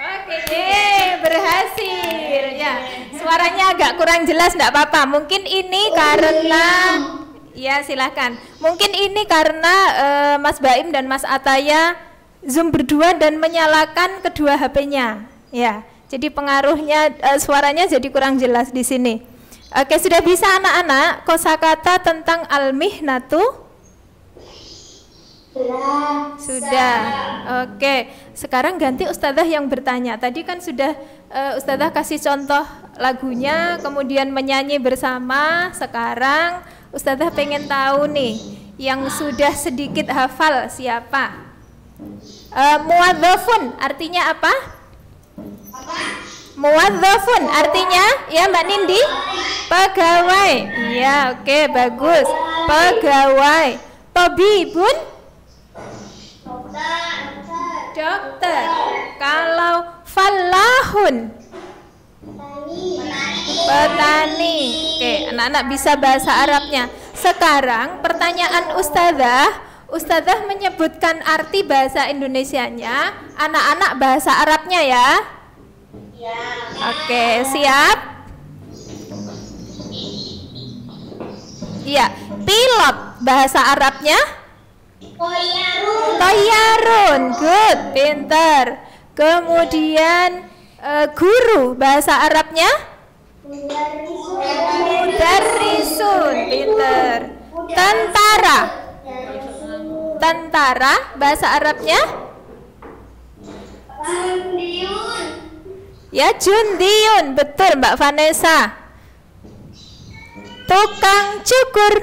Oke, yeay, berhasil. Ya, suaranya agak kurang jelas, enggak apa-apa. Mungkin ini karena ya silahkan. Mungkin ini karena eh, Mas Baim dan Mas Ataya zoom berdua dan menyalakan kedua HP-nya. Ya, jadi pengaruhnya eh, suaranya jadi kurang jelas di sini. Oke, sudah bisa anak-anak kosakata tentang al-mihnatu? Sudah. Oke. Sekarang ganti ustazah yang bertanya. Tadi kan sudah eh, ustazah kasih contoh lagunya, kemudian menyanyi bersama. Sekarang ustazah pengen tahu nih yang sudah sedikit hafal siapa? Uh, muadzafun artinya apa? Muadzafun artinya ya Mbak Nindi pegawai. Iya, oke bagus. Pegawai. Tobibun dokter. Kalau falahun petani. Oke, anak-anak bisa bahasa Arabnya. Sekarang pertanyaan ustazah, ustazah menyebutkan arti bahasa Indonesianya, anak-anak bahasa Arabnya ya. Oke, siap? Iya, pilot bahasa Arabnya Toyarun, good, pinter. Kemudian eh, guru. Bahasa Arabnya? Mudarrisun, pinter. Tentara, tentara. Bahasa Arabnya? Ya Jundiun, betul Mbak Vanessa. Tukang cukur,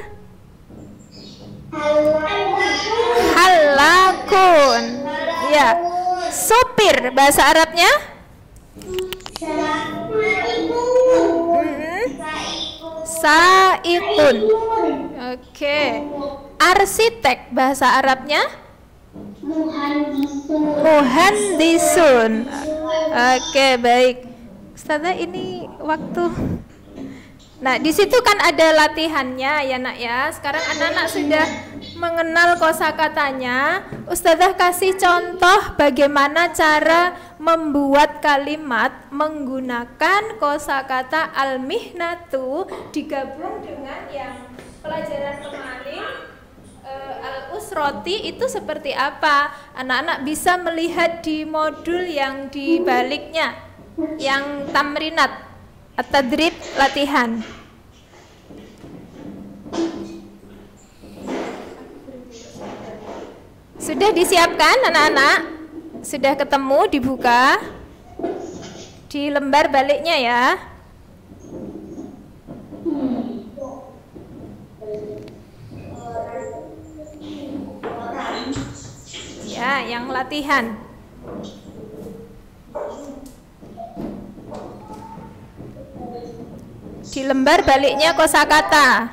halakun. Ya. Sopir bahasa Arabnya? Mm-mm. Saikun. Oke. arsitek bahasa Arabnya muhandisun. Oke, baik. Ustazah ini waktu Nah, di situ kan ada latihannya ya, Nak ya. Sekarang anak-anak sudah mengenal kosakatanya. Ustazah kasih contoh bagaimana cara membuat kalimat menggunakan kosakata al-mihnatu digabung dengan yang pelajaran kemarin eh, al-usroti itu seperti apa? Anak-anak bisa melihat di modul yang di baliknya yang tamrinat At-tadrib latihan. Sudah disiapkan anak-anak? Sudah ketemu dibuka? Di lembar baliknya ya. Ya, yang latihan. Di lembar baliknya kosakata.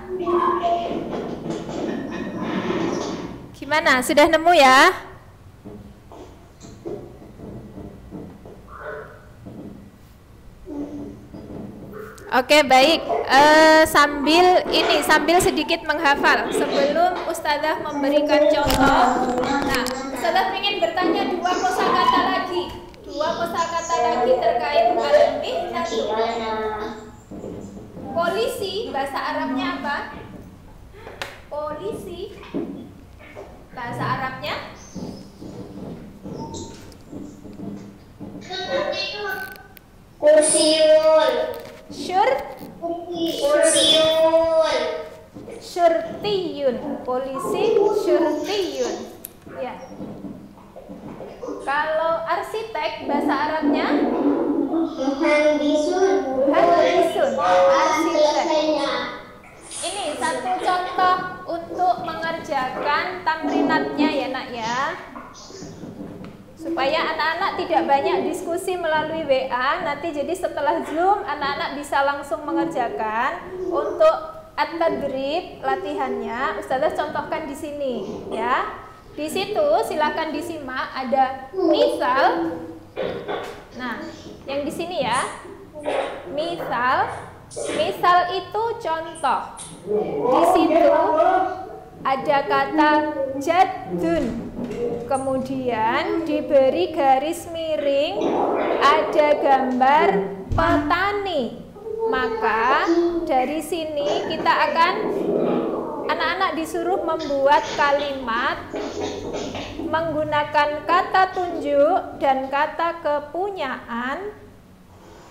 Gimana? Sudah nemu ya? Oke baik, Eh, sambil ini sambil sedikit menghafal sebelum Ustazah memberikan contoh. Nah, Ustazah ingin bertanya dua kosakata lagi, dua kosakata lagi terkait al-mih Polisi bahasa Arabnya apa? Polisi bahasa Arabnya Kursiun. syur Kursiun. syurtiyun. Polisi syurtiyun. Ya. Kalau arsitek bahasa Arabnya Ini satu contoh untuk mengerjakan tamrinatnya ya nak ya. Supaya anak-anak tidak banyak diskusi melalui WA nanti jadi setelah Zoom anak-anak bisa langsung mengerjakan untuk at-tadrib latihannya. Ustazah contohkan di sini ya. Di situ silakan disimak. Ada misal nah yang di sini ya. Misal misal itu contoh. Di situ ada kata jadun. Kemudian diberi garis miring ada gambar petani. Maka dari sini kita akan anak-anak disuruh membuat kalimat menggunakan kata tunjuk dan kata kepunyaan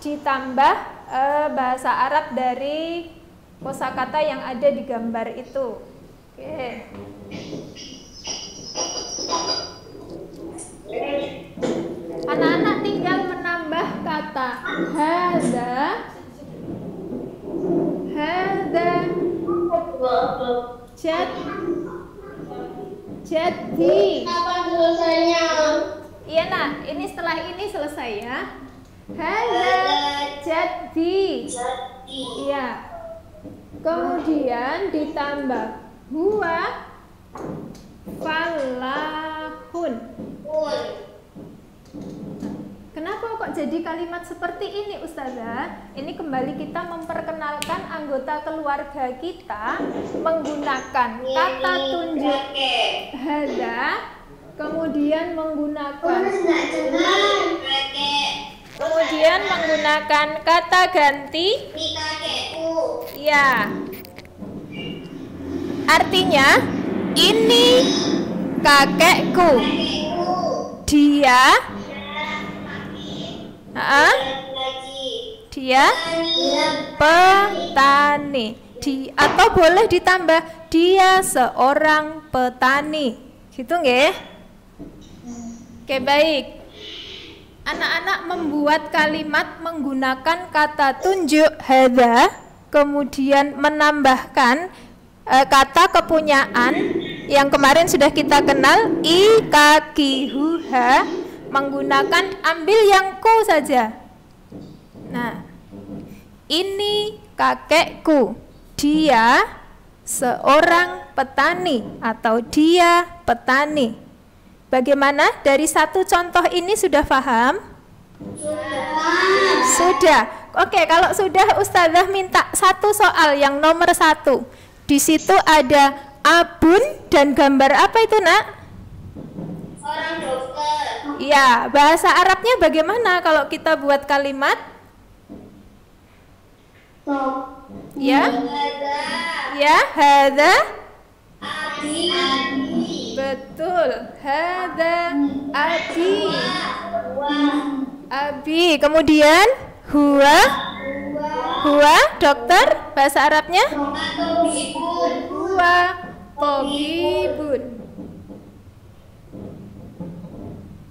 ditambah eh, bahasa Arab dari kosakata yang ada di gambar itu. Oke. Anak-anak tinggal menambah kata hada hada jad jadi Kapan selesainya? Iya nak, ini setelah ini selesai ya. Hada jadi. Iya. Kemudian ditambah huwa falahun. Kok jadi kalimat seperti ini Ustazah? Ini kembali kita memperkenalkan anggota keluarga kita menggunakan kata tunjuk hada kemudian menggunakan kemudian menggunakan kata ganti. Ya. Artinya ini. Kakekku. Dia Ah, dia petani. Di atau boleh ditambah dia seorang petani. Gitu nggih? Oke, baik. Anak-anak membuat kalimat menggunakan kata tunjuk hada, kemudian menambahkan eh, kata kepunyaan yang kemarin sudah kita kenal i kaki huha menggunakan ambil yang ku saja. Nah, ini kakekku. Dia seorang petani atau dia petani. Bagaimana? Dari satu contoh ini sudah paham? Sudah. Oke, kalau sudah Ustazah minta satu soal yang nomor satu. Di situ ada abun dan gambar apa itu nak? Orang dokter. Ya, bahasa Arabnya bagaimana kalau kita buat kalimat? Ya, Ada. ya, hada. Abi. Betul, hada abi. Abi. Kemudian huwa, huwa, dokter. Bahasa Arabnya? Huwa tobibun.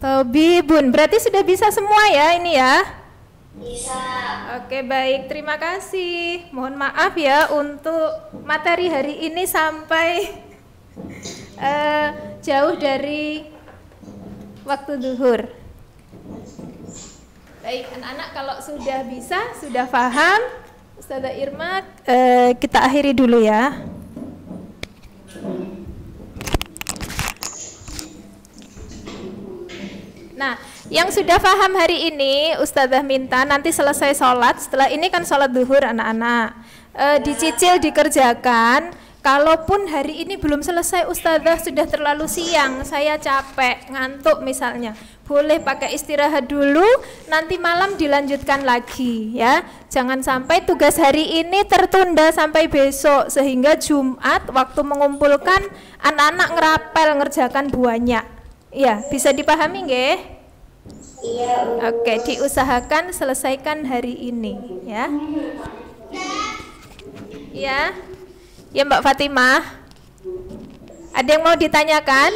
Tobibun. Berarti sudah bisa semua ya ini ya? Bisa. Oke baik, terima kasih. Mohon maaf ya untuk materi hari ini sampai eh, jauh dari waktu duhur. Baik, anak-anak kalau sudah bisa, sudah paham, Ustazah Irma, eh, kita akhiri dulu ya. Nah, yang sudah paham hari ini, Ustazah minta nanti selesai sholat, setelah ini kan sholat duhur anak-anak, Eh, dicicil dikerjakan. Kalaupun hari ini belum selesai, Ustazah sudah terlalu siang, saya capek, ngantuk misalnya, boleh pakai istirahat dulu, nanti malam dilanjutkan lagi ya. Jangan sampai tugas hari ini tertunda sampai besok, sehingga Jumat waktu mengumpulkan anak-anak ngerapel ngerjakan banyak. Ya, bisa dipahami nggih? Iya. Oke, diusahakan selesaikan hari ini ya. Ya. Ya Mbak Fatimah. Ada yang mau ditanyakan?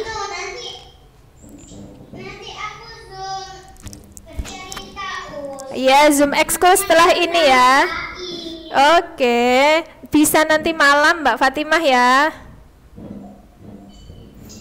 Aku zoom. Ya, ekskul setelah ini ya. Oke, bisa nanti malam Mbak Fatimah ya.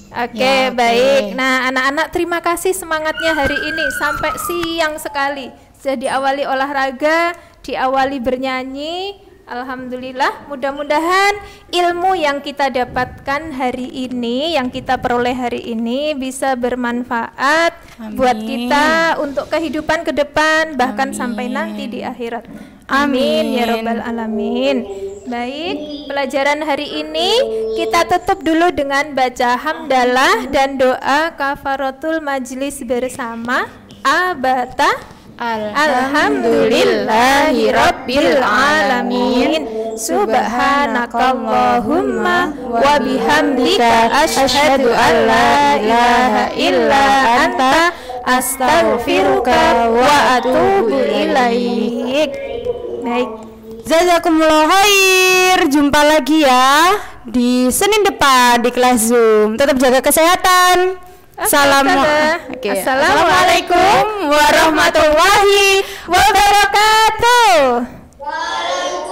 Oke, Ya, oke. baik. Nah, anak-anak terima kasih semangatnya hari ini sampai siang sekali. Sudah diawali olahraga, diawali bernyanyi. Alhamdulillah, mudah-mudahan ilmu yang kita dapatkan hari ini, yang kita peroleh hari ini bisa bermanfaat buat Amin. kita untuk kehidupan ke depan bahkan sampai nanti di akhirat. Amin ya Amin. robbal alamin. Baik, pelajaran hari ini kita tutup dulu dengan baca hamdalah dan doa kafaratul majlis bersama abata Alhamdulillahi Rabbil Alamin Subhanakallahumma wa bihamdika Ashhadu an la ilaha illa anta Astaghfiruka wa atubu ilaik Baik Jazakumullah khair. Jumpa lagi ya di Senin depan di kelas Zoom. Tetap jaga kesehatan. Salam okay. Assalamualaikum warahmatullahi wabarakatuh. Waalaikumsalam.